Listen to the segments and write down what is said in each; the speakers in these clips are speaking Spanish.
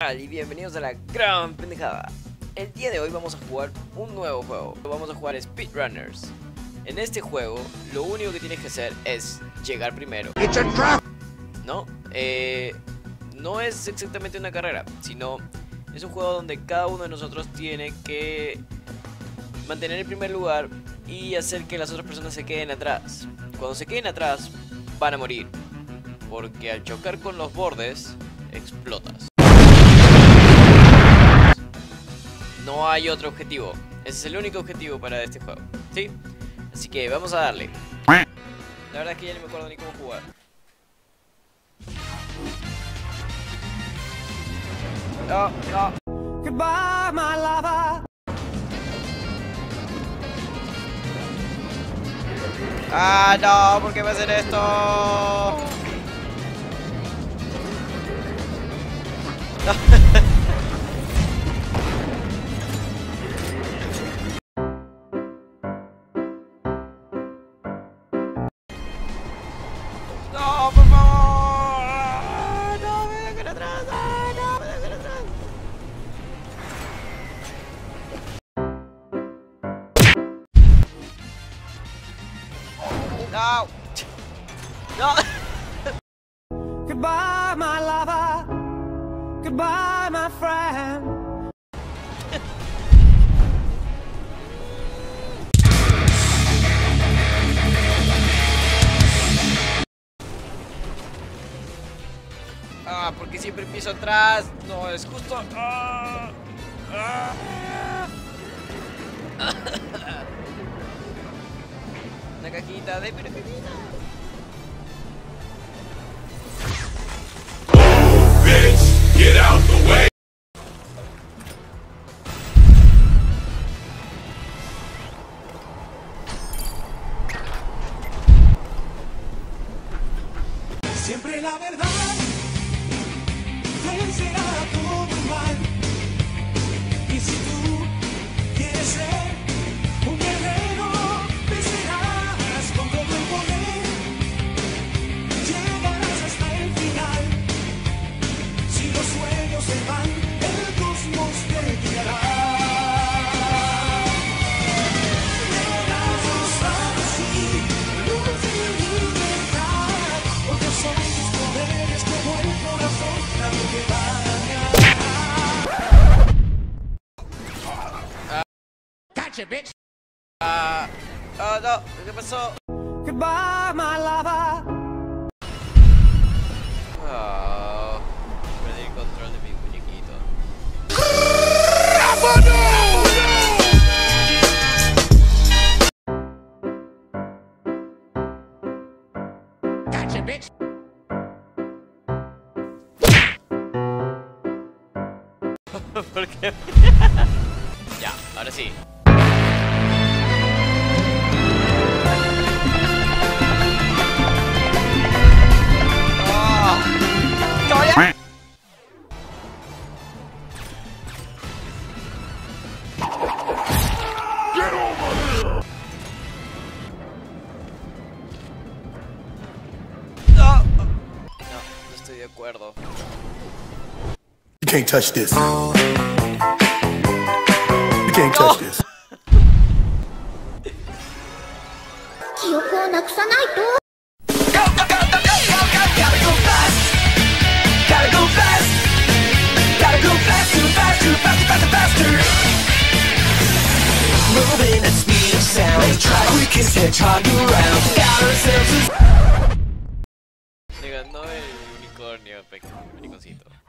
y bienvenidos a la gran pendejada. El día de hoy vamos a jugar un nuevo juego. Vamos a jugar Speedrunners. En este juego, lo único que tienes que hacer es llegar primero. No, eh, no es exactamente una carrera, sino es un juego donde cada uno de nosotros tiene que mantener el primer lugar y hacer que las otras personas se queden atrás. Cuando se queden atrás, van a morir. Porque al chocar con los bordes, explotas. No hay otro objetivo. Ese es el único objetivo para este juego. ¿Sí? Así que vamos a darle. La verdad es que ya no me acuerdo ni cómo jugar. No, no. Goodbye, my lover. Ah, no, ¿por qué me hacen esto? No, No. No. Goodbye, my lover. Goodbye, my friend. Ah, porque siempre empiezo atrás. No, es justo. Ah, ah. Una cajita de piripirina. Bitch, get out the way. Siempre la verdad Ah, ah, no, ¿qué pasó? Goodbye, my lover. Ah, perdí el control de mi muñequito. ¿Por qué? ya, ahora sí. estoy de acuerdo. You can't touch this. You can't touch this. 記憶をなくさないと Moving at speed of sound, quickest hedgehog around. Got ourselves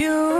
You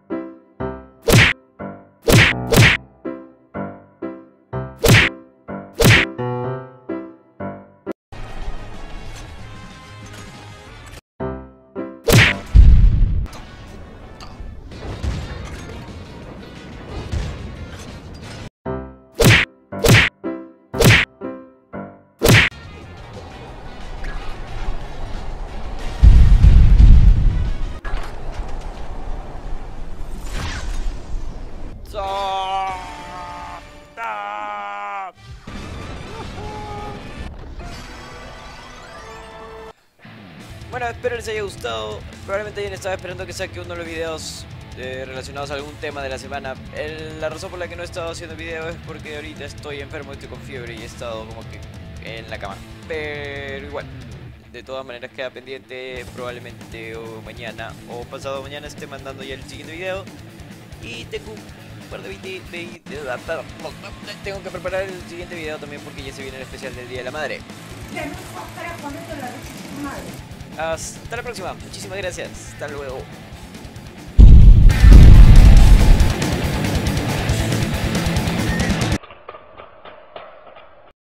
Bueno, espero les haya gustado. Probablemente hayan estado esperando que saque uno de los videos eh, relacionados a algún tema de la semana. La razón por la que no he estado haciendo video es porque ahorita estoy enfermo, estoy con fiebre y he estado como que en la cama. Pero igual, de todas maneras queda pendiente. Probablemente mañana o pasado mañana esté mandando ya el siguiente video. Y tengo un par de de- Tengo que preparar el siguiente video también porque ya se viene el especial del Día de la Madre. Hasta la próxima. Muchísimas gracias. Hasta luego.